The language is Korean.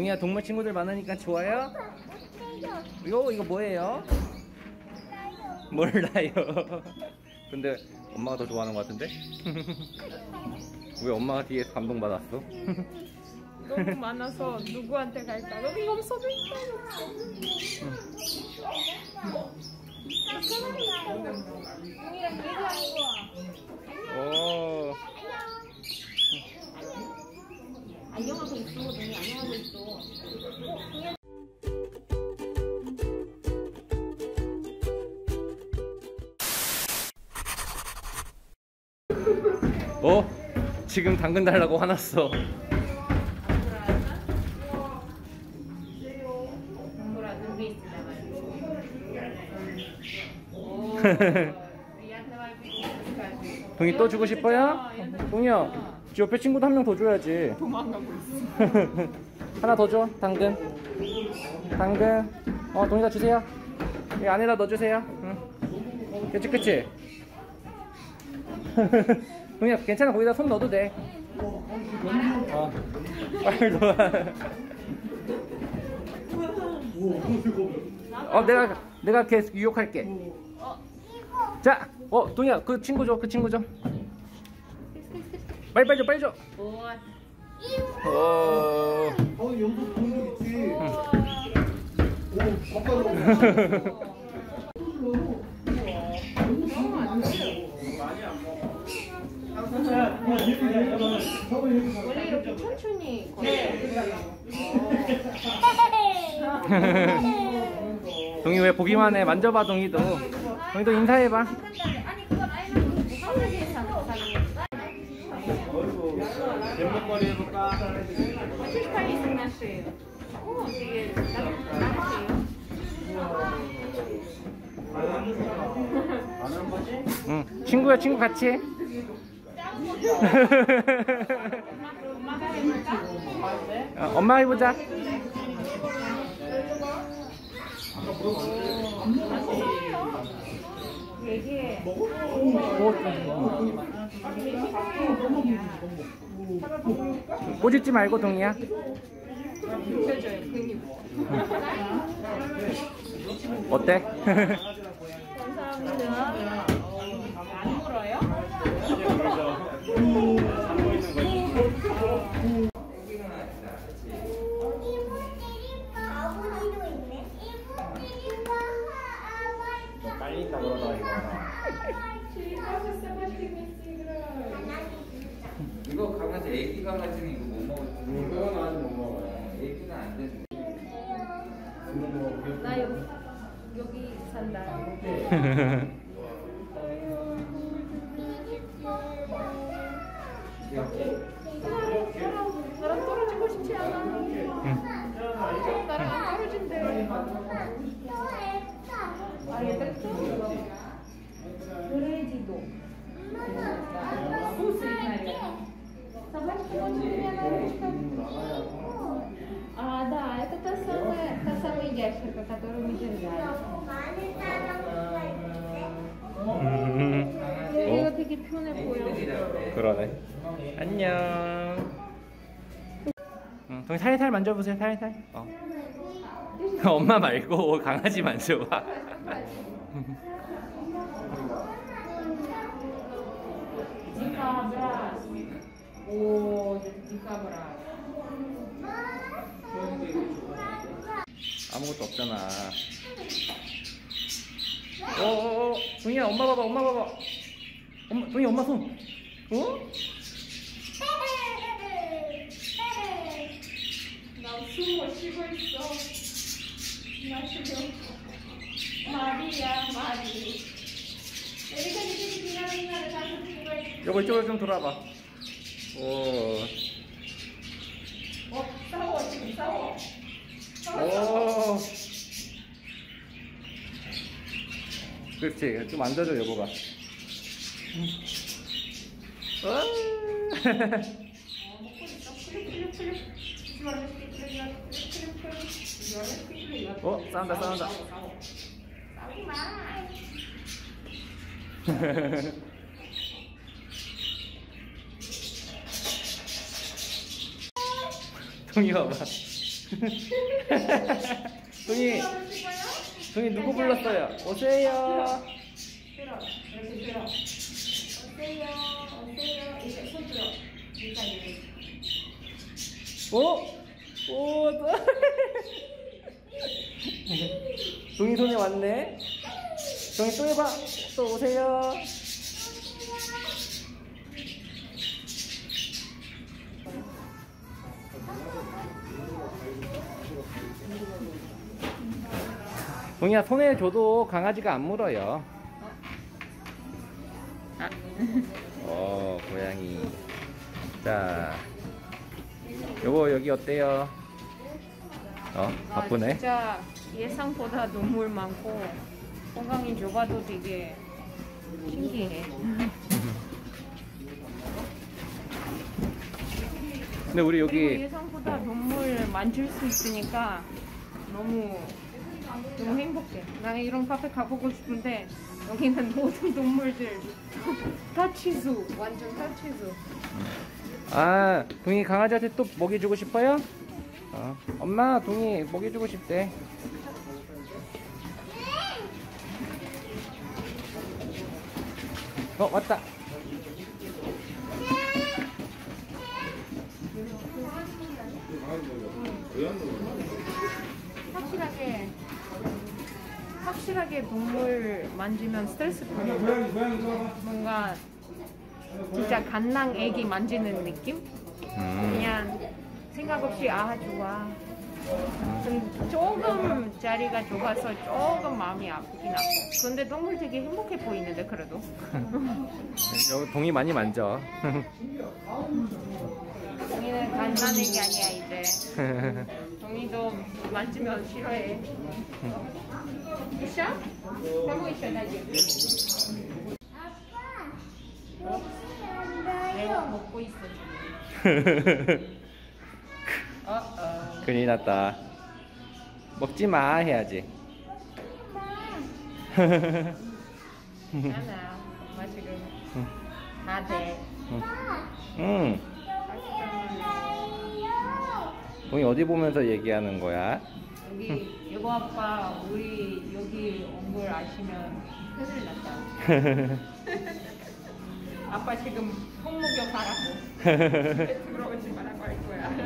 동이야 동물 친구들 많으니까 좋아요? 이거 이거 뭐예요? 몰라요. 근데 엄마가 더 좋아하는 것 같은데? 왜 엄마가 뒤에서 감동받았어? 너무 많아서 누구한테 갈까? 여기 없어도 있다. 동이랑 얘기하는 거야. 오. 어? 지금 당근 달라고 화났어. 동이 또 주고 싶어요? 동이야, 지 옆에 친구도 한 명 더 줘야지. 도망가고 있어. 하나 더 줘, 당근. 당근. 어, 동이가 주세요. 이 안에다 넣어주세요. 응. 그치, 그치? 동이야, 괜찮아. 거기다 손 넣어도 돼. 어. 빨리 넣어. 어, 내가, 내가 계속 유혹할게. 자, 어, 동이야, 그 친구 줘, 그 친구 줘. 빨리, 빨리 줘, 빨리 줘. 오. 오. 어, 여기도 동력 있지. 오, 바꿔 걸어요. 동이 왜 보기만 해? 만져봐, 동이도. 동이도 인사해봐. 잼먹거리 해볼까? 거지? 응. 친구야, 친구 같이 해. 엄마가 해볼까? 어, 엄마 해보자. 꼬집지 말고, 동이야. 어때? 감사합니다. 안 물어요? 이거. 강아지 애기 강아지는 이거 못 먹을 이건 아직 못 먹어요. 애기는 안 뭐, 나 여기, 여기 산다. та самая ящерка, которую мы держали. 얘가 되게 편해 보여. 그러네. 안녕. 응, 동이 살살 만져보세요, 살살. 어. 엄마 말고 강아지 만져봐. 디카브 아무것도 없잖아. 어, 어, 어, 동이야, 엄마 봐봐, 엄마 봐봐. 엄마, 동이 엄마 손. 어? 나 숨을 쉬고 있어. 나 지금 마리야, 마리. 내가 이제 지나가는 다시 누가 있어? 여보 이쪽으로 좀 돌아봐. 오. 어, 싸워, 지금 싸워. 오. 그렇지. 좀 앉아줘, 여보가. 와. 어? 싸운다, 싸운다. 싸우지 마. 동이 봐봐. 동이 동이 누구 불렀어요? 오세요. 들어. 이렇게 들어. 오세요. 오세요. 이렇게 손 들어. 이렇게 이렇게. 오? 오, 또. 동이 손에 왔네. 동이 또 해봐. 또 오세요. 동이야 손에 줘도 강아지가 안 물어요. 어 고양이. 자, 요거 여기 어때요? 어 바쁘네. 아, 진짜 예상보다 눈물 많고 건강이 좋아도 되게 신기해. 근데 우리 여기 예상보다 눈물 만질 수 있으니까 너무 너무 행복해. 나는 이런 카페 가보고 싶은데 여기는 모든 동물들 다 치수, 완전 다 치수. 아 동이 강아지한테 또 먹이 주고 싶어요? 어. 엄마 동이 먹이 주고 싶대. 어 왔다. 확실하게 확실하게 동물 만지면 스트레스 풀려. 뭔가 진짜 갓난 애기 만지는 느낌? 음. 그냥 생각 없이 아 좋아. 좀 조금 자리가 좁아서 조금 마음이 아프긴 하고. 근데 동물 되게 행복해 보이는데 그래도. 동이 많이 만져. 동이는 갓난 애기 아니야 이제. 동이도 만지면 싫어해. 있어? 하고 있어 나 지금. 내가 먹고 있어. 어 어. 큰일 났다. 먹지 마 해야지. 괜찮아. 엄마 지금 다 돼. 응. 동이 어디 보면서 얘기하는 거야? 여기 여보 아빠 우리 여기 온 걸 아시면 큰일 났다. 아빠 지금 폭무격 하라고. 들어오지 말라고 할 거야.